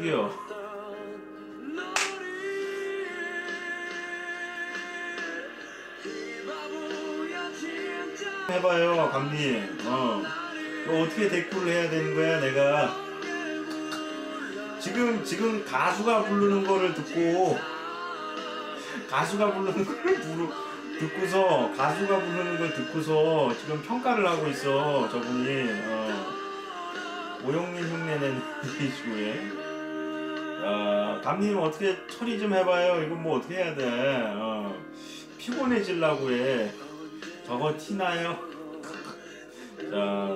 저기요. 해봐요, 감님. 어. 이거 어떻게 댓글을 해야 되는 거야, 내가. 지금, 지금 가수가 부르는 거를 듣고, 가수가 부르는 걸 부르, 듣고서, 가수가 부르는 걸 듣고서 지금 평가를 하고 있어, 저분이. 어. 오영민 흉내내는 이시고에. 야, 감님 어떻게 처리 좀 해봐요. 이건 뭐 어떻게 해야 돼. 어. 피곤해질라고 해. 저거 티나요? 자.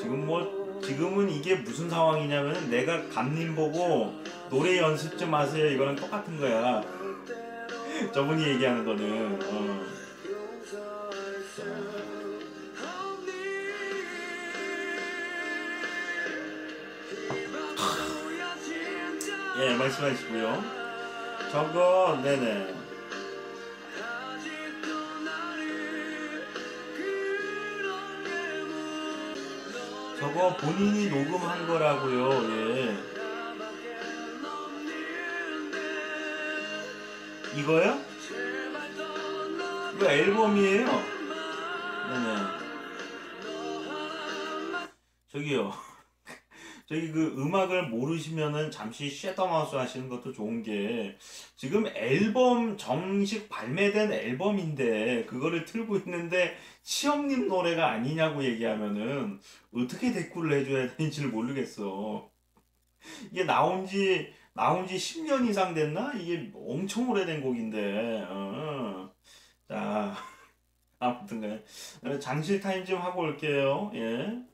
지금 뭐, 지금은 이게 무슨 상황이냐면 내가 감님 보고 노래 연습 좀 하세요. 이거랑 똑같은 거야. 저분이 얘기하는 거는. 어. 예, 말씀하시고요. 저거, 네네. 저거 본인이 녹음한 거라고요, 예. 이거요? 이거 앨범이에요. 네네. 저기요. 저기 그 음악을 모르시면은 잠시 쉐더마우스 하시는 것도 좋은 게 지금 앨범 정식 발매된 앨범인데 그거를 틀고 있는데 시험님 노래가 아니냐고 얘기하면은 어떻게 댓글을 해줘야 되는지를 모르겠어. 이게 나온 지 나온 지 10년 이상 됐나? 이게 엄청 오래된 곡인데. 어. 자, 아무튼간 장실 타임 좀 하고 올게요. 예.